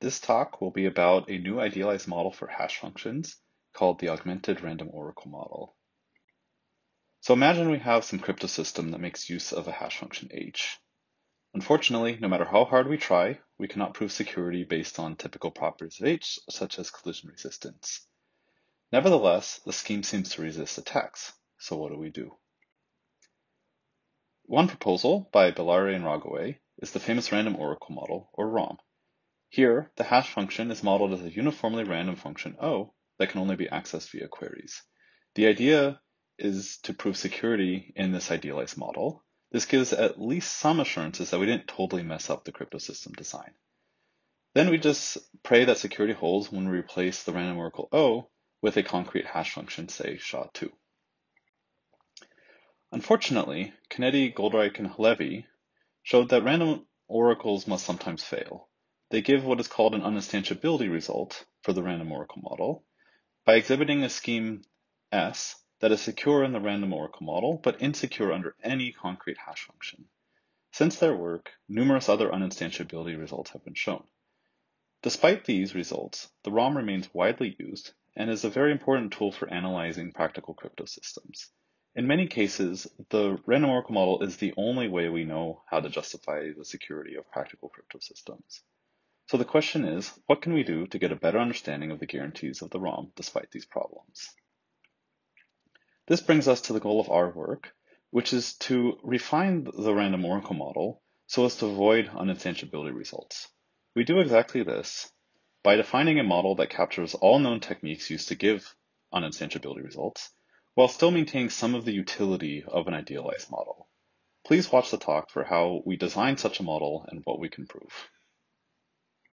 This talk will be about a new idealized model for hash functions called the Augmented Random Oracle Model. So imagine we have some crypto system that makes use of a hash function h. Unfortunately, no matter how hard we try, we cannot prove security based on typical properties of h, such as collision resistance. Nevertheless, the scheme seems to resist attacks, so what do we do? One proposal by Bellare and Rogaway is the famous random oracle model, or ROM. Here, the hash function is modeled as a uniformly random function O that can only be accessed via queries. The idea is to prove security in this idealized model. This gives at least some assurances that we didn't totally mess up the crypto system design. Then we just pray that security holds when we replace the random oracle O with a concrete hash function, say SHA-2. Unfortunately, Canetti, Goldreich, and Halevi showed that random oracles must sometimes fail. They give what is called an uninstantiability result for the random oracle model by exhibiting a scheme S that is secure in the random oracle model, but insecure under any concrete hash function. Since their work, numerous other uninstantiability results have been shown. Despite these results, the ROM remains widely used and is a very important tool for analyzing practical crypto systems. In many cases, the random oracle model is the only way we know how to justify the security of practical crypto systems. So the question is, what can we do to get a better understanding of the guarantees of the ROM despite these problems? This brings us to the goal of our work, which is to refine the random oracle model so as to avoid uninstantiability results. We do exactly this by defining a model that captures all known techniques used to give uninstantiability results, while still maintaining some of the utility of an idealized model. Please watch the talk for how we design such a model and what we can prove.